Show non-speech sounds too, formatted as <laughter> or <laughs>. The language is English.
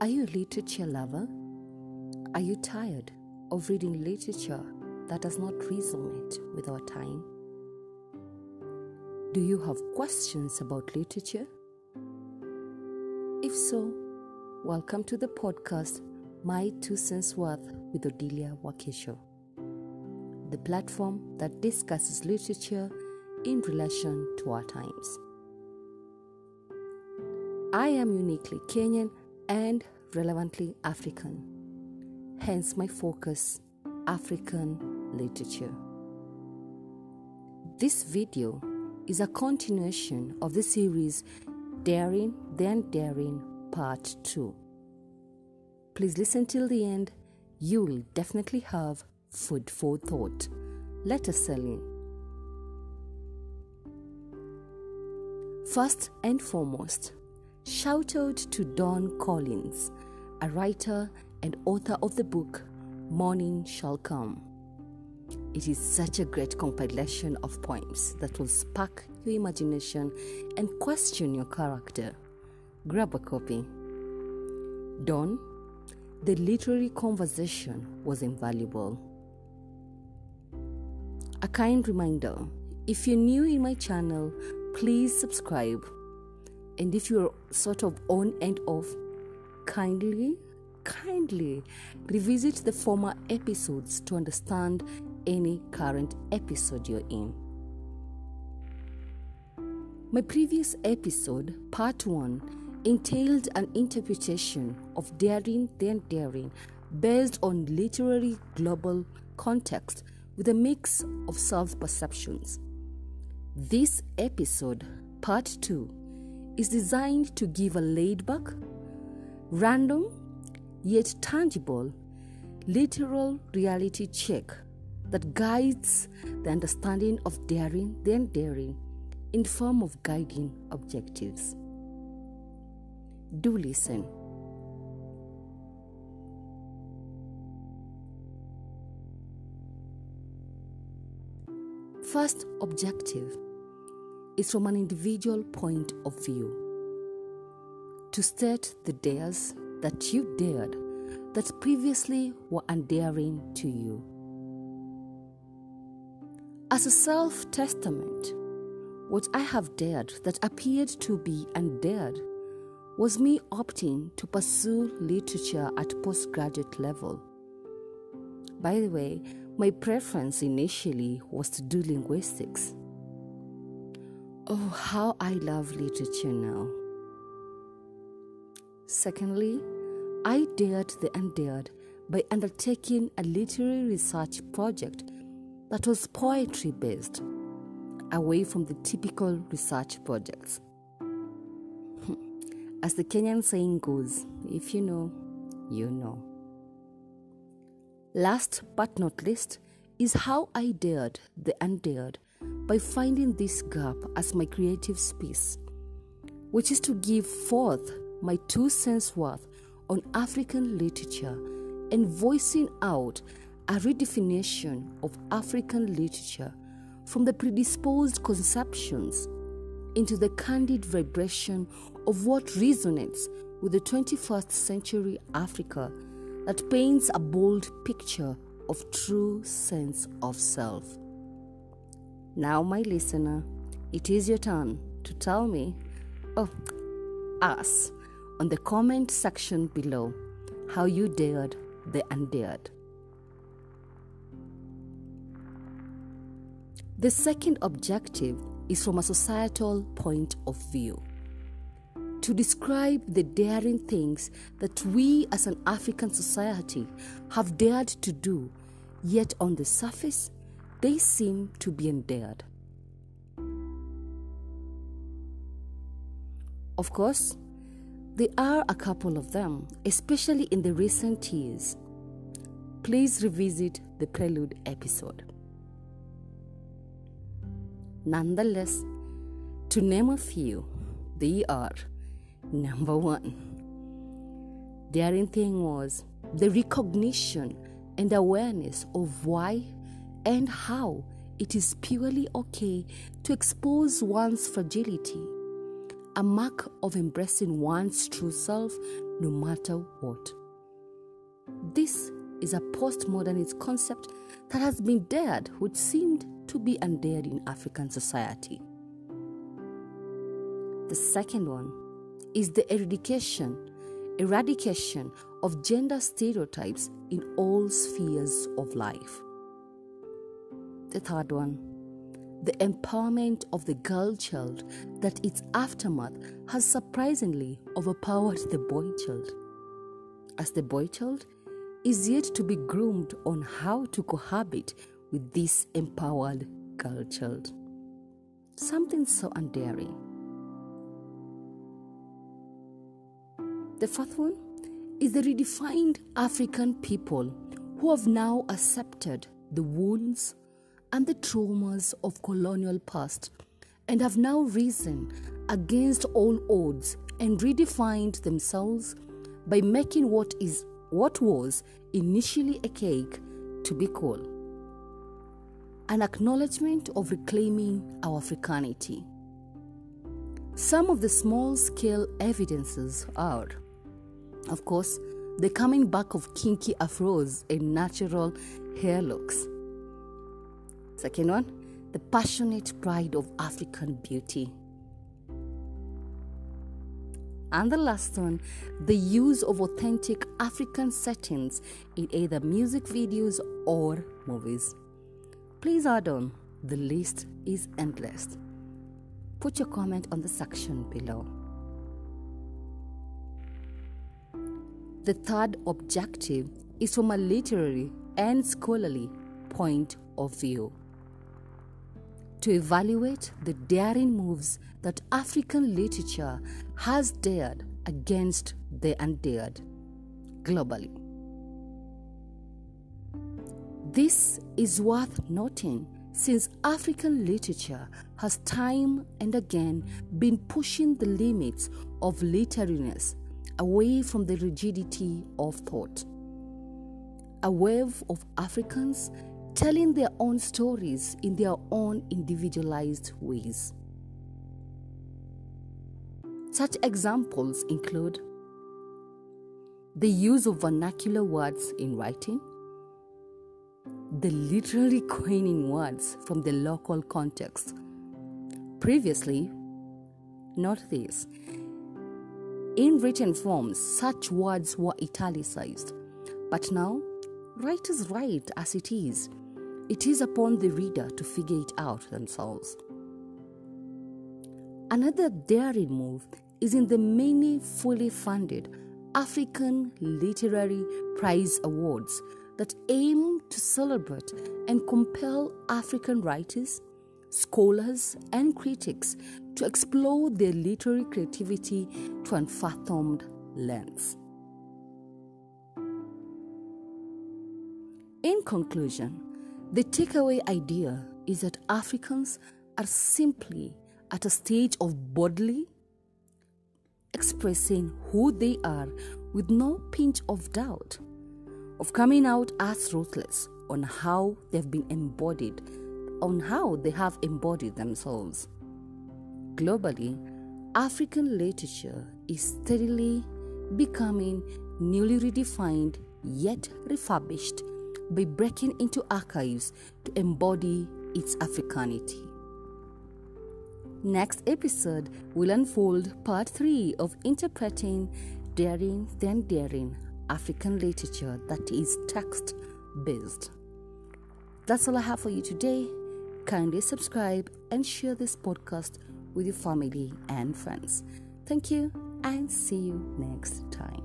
Are you a literature lover? Are you tired of reading literature that does not resonate with our time? Do you have questions about literature? If so, welcome to the podcast My Two Cents Worth with Audilia Wakesho, the platform that discusses literature in relation to our times. I am uniquely Kenyan and relevantly African. Hence my focus African literature. This video is a continuation of the series Daring the Undaring Part 2. Please listen till the end. You'll definitely have food for thought. Let us sell in. First and foremost, Shout out to Don Collins, a writer and author of the book Morning Shall Come. It is such a great compilation of poems that will spark your imagination and question your character. Grab a copy. Don, the literary conversation was invaluable. A kind reminder if you're new in my channel, please subscribe and if you're sort of on and off, kindly, kindly revisit the former episodes to understand any current episode you're in. My previous episode, part 1, entailed an interpretation of Daring the Undaring based on literary global context with a mix of self perceptions. This episode, part 2, is designed to give a laid back, random, yet tangible, literal reality check that guides the understanding of daring the undaring in the form of guiding objectives. Do listen. First objective is from an individual point of view. To state the dares that you dared that previously were undaring to you. As a self testament, what I have dared that appeared to be undared was me opting to pursue literature at postgraduate level. By the way, my preference initially was to do linguistics. Oh, how I love literature now. Secondly, I dared the undared by undertaking a literary research project that was poetry based, away from the typical research projects. <laughs> As the Kenyan saying goes, if you know, you know. Last but not least is how I dared the undared by finding this gap as my creative space, which is to give forth my two cents worth on African literature and voicing out a redefinition of African literature from the predisposed conceptions into the candid vibration of what resonates with the 21st century Africa that paints a bold picture of true sense of self. Now, my listener, it is your turn to tell me, oh, us, on the comment section below how you dared the undared. The second objective is from a societal point of view to describe the daring things that we as an African society have dared to do, yet on the surface they seem to be endeared. Of course, there are a couple of them, especially in the recent years. Please revisit the Prelude episode. Nonetheless, to name a few, they are number one. Daring thing was the recognition and awareness of why and how it is purely okay to expose one's fragility, a mark of embracing one's true self no matter what. This is a postmodernist concept that has been dared, which seemed to be undared in African society. The second one is the eradication, eradication of gender stereotypes in all spheres of life. The third one, the empowerment of the girl child that its aftermath has surprisingly overpowered the boy child. As the boy child is yet to be groomed on how to cohabit with this empowered girl child. Something so undaring. The fourth one is the redefined African people who have now accepted the wounds and the traumas of colonial past and have now risen against all odds and redefined themselves by making what is what was initially a cake to be cool. An acknowledgement of reclaiming our Africanity. Some of the small scale evidences are, of course, the coming back of kinky afros and natural hair looks. Second one, the passionate pride of African beauty. And the last one, the use of authentic African settings in either music videos or movies. Please add on, the list is endless. Put your comment on the section below. The third objective is from a literary and scholarly point of view to evaluate the daring moves that African literature has dared against the undared globally. This is worth noting since African literature has time and again been pushing the limits of literariness away from the rigidity of thought. A wave of Africans telling their own stories in their own individualized ways. Such examples include the use of vernacular words in writing, the literally <laughs> coining words from the local context. Previously, not this. In written forms, such words were italicized, but now, writers write as it is it is upon the reader to figure it out themselves. Another daring move is in the many fully funded African Literary Prize Awards that aim to celebrate and compel African writers, scholars, and critics to explore their literary creativity to unfathomed lengths. In conclusion, the takeaway idea is that Africans are simply at a stage of bodily expressing who they are with no pinch of doubt, of coming out as ruthless on how they've been embodied, on how they have embodied themselves. Globally, African literature is steadily becoming newly redefined yet refurbished by breaking into archives to embody its Africanity. Next episode will unfold part 3 of interpreting Daring the Undaring African literature that is text based. That's all I have for you today. Kindly subscribe and share this podcast with your family and friends. Thank you and see you next time.